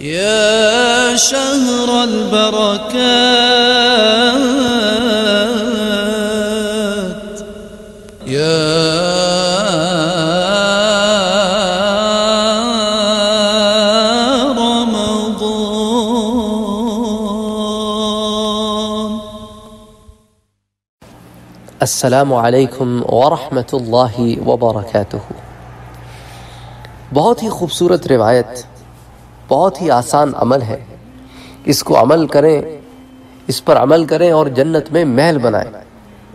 يا شهر البركات. يا رمضان. السلام عليكم ورحمة الله وبركاته. بہت ہی خوبصورت روایت بہت ہی آسان عمل ہے۔ اس کو عمل کریں، اس پر عمل کریں اور جنت میں محل بنائیں۔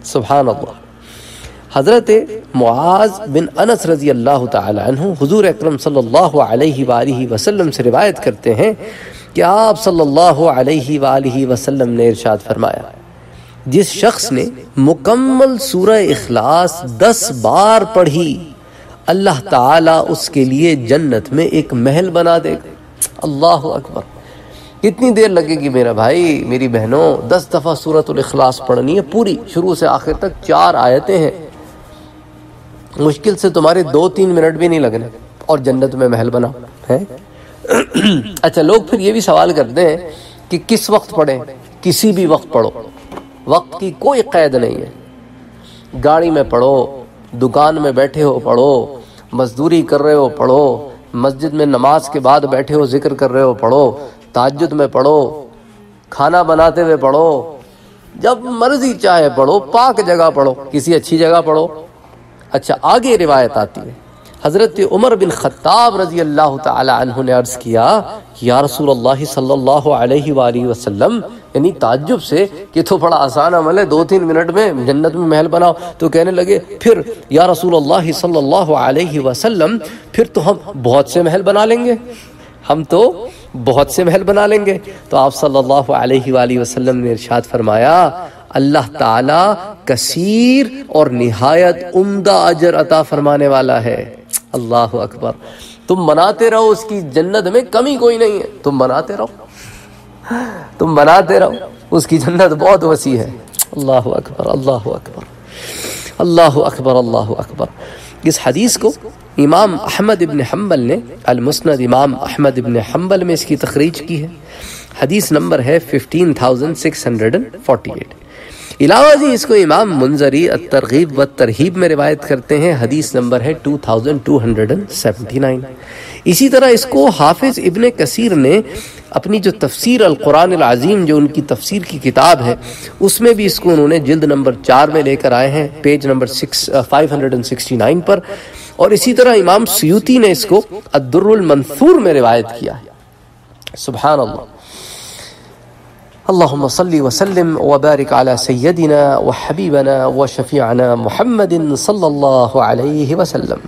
سبحان اللہ حضرت معاذ بن انس رضی اللہ تعالی عنہ حضور اکرم صلی اللہ علیہ وآلہ وسلم سے روایت کرتے ہیں کہ آپ صلی اللہ علیہ وآلہ وسلم نے ارشاد فرمایا، جس شخص نے مکمل سورہ اخلاص دس بار پڑھی، اللہ تعالیٰ اس کے لیے جنت میں ایک محل بنا دے گا۔ اللہ اکبر۔ کتنی دیر لگے گی میرا بھائی؟ میری بہنوں، دس دفعہ سورۃ الاخلاص پڑھنی ہے، پوری شروع سے آخر تک چار آیتیں ہیں۔ مشکل سے تمہارے دو تین منٹ بھی نہیں لگنے، اور جنت میں محل بنا ہے اچھا لوگ پھر یہ بھی سوال کرتے ہیں کہ کس وقت پڑھیں؟ کسی بھی وقت پڑھو۔ وقت کی کوئی قید نہیں ہے۔ گاڑی میں پڑھو، دکان میں بیٹھے ہو، پڑھو۔ مزدوری کر رہے ہو، پڑھو۔ مسجد میں نماز کے بعد بیٹھے ہو، ذکر کر رہے ہو، پڑھو تاجد میں پڑھو، کھانا بناتے ہوئے پڑھو، جب مرضی چاہے پڑھو، پاک جگہ پڑھو، کسی اچھی جگہ پڑھو۔ اچھا آگے روایت آتی ہے۔ حضرت عمر بن خطاب رضی اللہ تعالی عنہ نے عرض کیا کہ یا رسول اللہ صلی اللہ علیہ وآلہ وسلم یعنی تعجب سے کہ تو بڑا آسان عمل ہے، دو تین منٹ میں جنت میں محل بناؤ۔ تو کہنے لگے، پھر یا رسول اللہ صلی اللہ علیہ وسلم، پھر تو ہم بہت سے محل بنا لیں گے۔ ہم تو بہت سے محل بنا لیں گے۔ تو آپ صلی اللہ علیہ وآلہ وسلم نے ارشاد فرمایا، اللہ تعالی کثیر اور نہایت عمدہ اجر عطا فرمانے والا ہے۔ اللہ اکبر۔ تم مناتے رہو، اس کی جنت میں کمی کوئی نہیں ہے۔ تم مناتے رہو۔ تم بناتے رہو، اس کی جنت بہت وسیع ہے۔ اللہ اکبر اللہ اکبر اللہ اکبر اللہ اکبر۔ اس حدیث کو امام احمد ابن حنبل نے، المسند امام احمد ابن حنبل میں اس کی تخریج کی ہے۔ حدیث نمبر ہے 15648 علاوہ جی اس کو امام منظری الترغیب و ترہیب میں روایت کرتے ہیں، حدیث نمبر ہے 2279 اسی طرح اس کو حافظ ابن کثیر نے اپنی جو تفسیر القرآن العظیم، جو ان کی تفسیر کی کتاب ہے، اس میں بھی اس کو انہوں نے جلد نمبر چار میں لے کر آئے ہیں، page number six five hundred and sixty nine پر۔ اور اسی طرح امام سیوتی نے اس کو الدر المنثور میں روایت کیا ہے۔ سبحان اللہ۔ اللهم صل وسلم وبارك على سيدنا وحبيبنا وشفيعنا محمد صلى الله عليه وسلم.